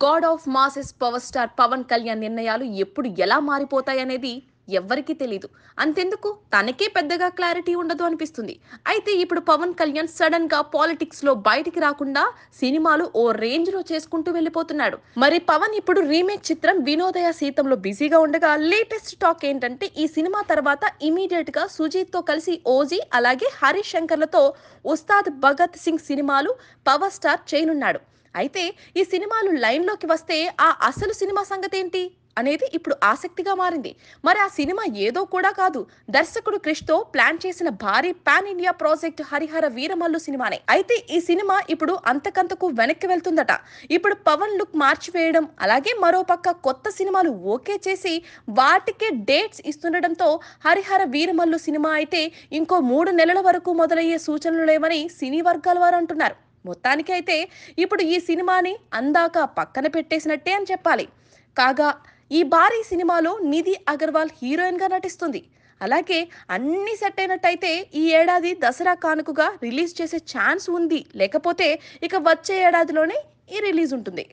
God of masses power star Pawan Kalyan నిర్ణయాలు ఎప్పుడు ఎలా మారిపోతాయనేది ఎవ్వరికీ తెలీదు. అంతెందుకు? తనకే పెద్దగా క్లారిటీ ఉండదు అనిపిస్తుంది. అయితే ఇప్పుడు పవన్ కళ్యాణ్ సడన్గా పాలిటిక్స్లో బయటికి రాకుండా సినిమాలు ఓ రేంజ్లో చేసుకుంటూ వెళ్ళిపోతున్నాడు. మరి పవన్ ఇప్పుడు రీమేక్ చిత్రం వినోదయ సీతంలో బిజీగా ఉండగా లేటెస్ట్ టాక్ ఏంటంటే ఈ సినిమా తర్వాత ఇమీడియట్గా సుజీత్తో కలిసి ఓజీ అలాగే హరీష్ శంకర్లతో ఉస్తాద్ భగత్ సింగ్ సినిమాలు పవర్ స్టార్ చేయనున్నాడు. అయితే ఈ సినిమాలు లైన్లోకి వస్తే ఆ అసలు సినిమా సంగతి ఏంటి అనేది ఇప్పుడు ఆసక్తిగా మారింది. మరి ఆ సినిమా ఏదో కూడా కాదు. దర్శకుడు క్రిష్తో ప్లాన్ చేసిన భారీ pan India project Harihara Veeramallu సినిమానే. అయితే ఈ సినిమా ఇప్పుడు అంతకంతకు వెనక్కి వెళ్తుందట. ఇప్పుడు పవన్ లుక్ మార్చివేయడం అలాగే మరోపక్క కొత్త సినిమాలు ఓకే చేసి వాటికే డేట్స్ ఇస్తుండటంతో హరిహర వీరమల్లు సినిమా అయితే ఇంకో మూడు నెలల వరకు మొదలయ్యే సూచనలు లేవని సినీ వర్గాల వారు అంటున్నారు. మొత్తానికి అయితే ఇప్పుడు ఈ సినిమాని అందాక పక్కన పెట్టేసినట్టే అని చెప్పాలి. కాగా ఈ భారీ సినిమాలో నిధి అగర్వాల్ హీరోయిన్గా నటిస్తుంది. అలాగే అన్ని సెట్ అయినట్టయితే ఈ ఏడాది దసరా కానుకగా రిలీజ్ చేసే ఛాన్స్ ఉంది. లేకపోతే ఇక వచ్చే ఏడాదిలోనే ఈ రిలీజ్ ఉంటుంది.